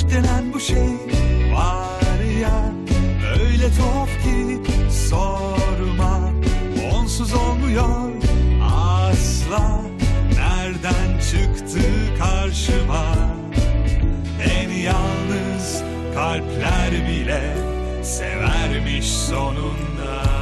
Aşk denen bu şey var ya öyle tuhaf ki sorma onsuz olmuyor asla nereden çıktı karşıma en yalnız kalpler bile severmiş sonunda.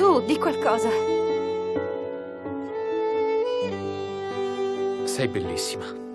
Su, di qualcosa. Sei bellissima.